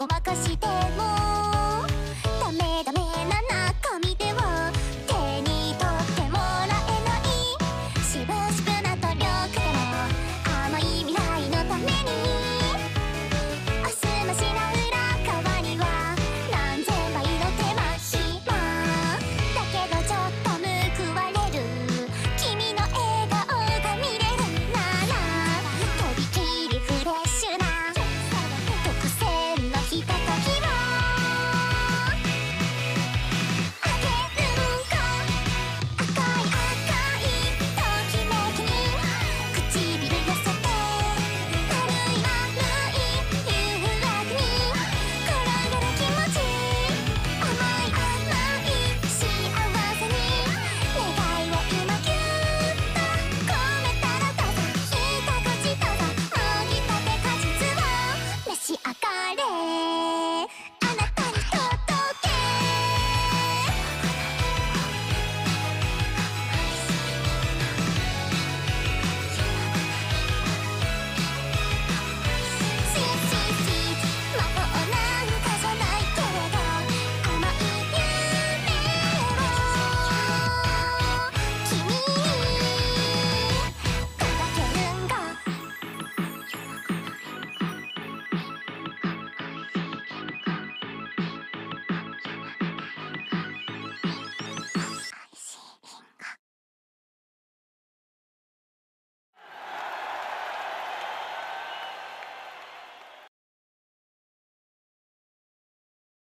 ごまかしてもダメダメな中身では手に取ってもらえない。しぶしぶな